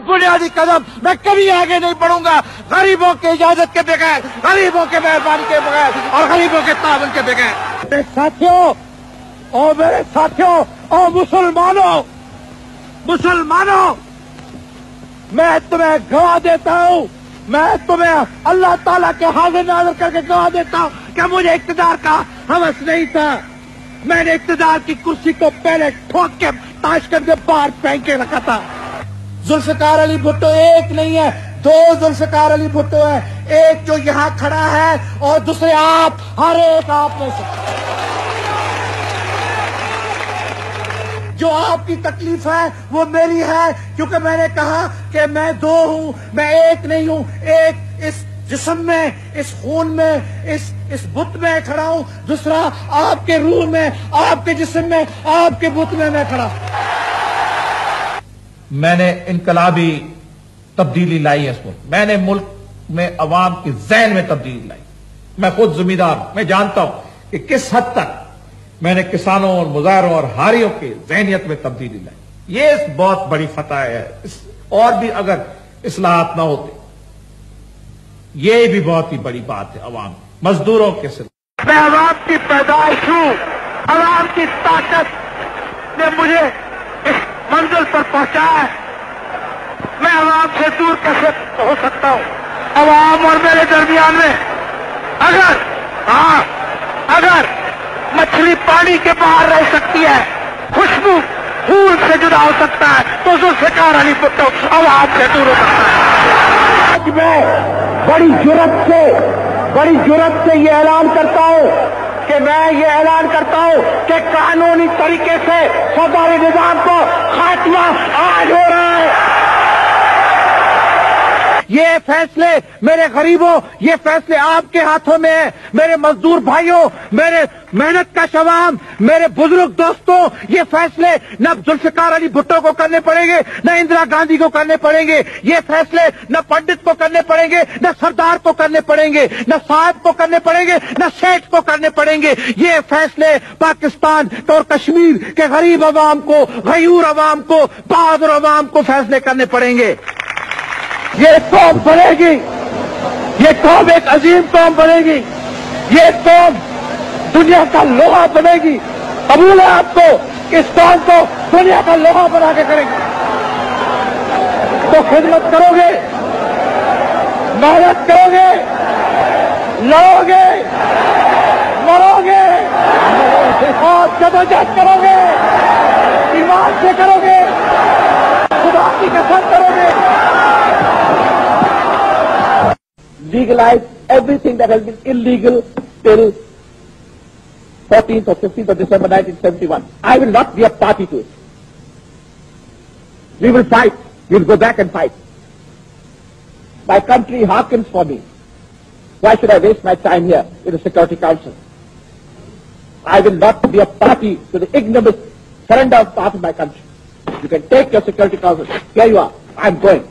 बुनियादी कदम मैं कभी आगे नहीं बढ़ूँगा। गरीबों की इजाज़त के बगैर, गरीबों के मेहरबानी के बगैर और गरीबों के तावन के बगैर। मेरे साथियों और मेरे साथियों और मुसलमानों मुसलमानों, मैं तुम्हें गवा देता हूँ। मैं तुम्हें अल्लाह ताला के हाजिर नाजर करके गवा देता हूँ कि मुझे इकतदार का हवस नहीं था। मैंने इकतदार की कुर्सी को पहले ठोक के ताशकंद के बाहर फेंक के रखा था। जुल्फकार अली भुट्टो एक नहीं है, दो जुल्फकार अली भुट्टो है। एक जो यहाँ खड़ा है और दूसरे आप, हर एक आप में से। जो आपकी तकलीफ़ है, वो मेरी है, क्योंकि मैंने कहा कि मैं दो हूँ, मैं एक नहीं हूँ, एक इस जिस्म में, इस खून में, इस इस बुत में खड़ा हूँ, दूसरा आपके रूह में, आपके जिस्म में, आपके बुत में मैं खड़ा मैंने इनकलाबी तब्दीली लाई है इस मुल्क मैंने मुल्क में अवाम के जहन में तब्दीली लाई। मैं खुद जिम्मेदार हूँ। मैं जानता हूँ कि किस हद तक मैंने किसानों और मुजाहरों और हारियों के जहनीत में तब्दीली लाई। ये इस बहुत बड़ी फतह है। इस, और भी अगर इसलाहत ना होते ये भी बहुत ही बड़ी बात है अवाम मजदूरों के सिर्फ़ मैं अवाम की पैदाइश हूँ। अवाम की ताकत ने मुझे मंजिल पर पहुँचाया है। मैं आवाम से दूर कैसे हो सकता हूँ? आवाम और मेरे दरमियान में अगर हाँ अगर मछली पानी के बाहर रह सकती है, खुशबू फूल से जुदा हो सकता है तो जुल्फिकार अली भुट्टो अवाम से दूर हो सकता है। आज मैं बड़ी जुरत से, बड़ी जुरत से ये ऐलान करता हूँ कि मैं ये ऐलान करता हूँ कि कानूनी तरीके से सदारी निज़ाम को खात्मा आज हो रहा है। ये फैसले मेरे गरीबों, ये फैसले आपके हाथों में है। मेरे मजदूर भाइयों, मेरे मेहनत का शवाम, मेरे बुज़ुर्ग दोस्तों, ये फैसले न जुल्फिकार अली भुट्टो को करने पड़ेंगे, न इंदिरा गांधी को करने पड़ेंगे। ये फैसले न पंडित को करने पड़ेंगे, न सरदार को करने पड़ेंगे, न साहब को करने पड़ेंगे, न सेठ को करने पड़ेंगे। ये फैसले पाकिस्तान और कश्मीर के गरीब अवाम को, गयूर अवाम को, बहादुर अवाम को फैसले करने पड़ेंगे। ये कौम बनेगी। ये कौम एक अजीम कौम बनेगी। ये कौम दुनिया का लोहा बनेगी। कबूल है आपको, इस कौम को दुनिया का लोहा बना के करेंगे। तो खिदमत करोगे, मेहनत करोगे, लड़ोगे, मरोगे, और ज़बरदस्त करोगे, ईमान से करोगे, खुदा की कसम करोगे। Legalize everything that has been illegal till 14th or 15th of December 1971. I will not be a party to it. We will fight. We will go back and fight. My country hearkens for me. Why should I waste my time here in the Security Council? I will not be a party to the ignominious surrender of part of my country. You can take your Security Council. Here you are. I'm going.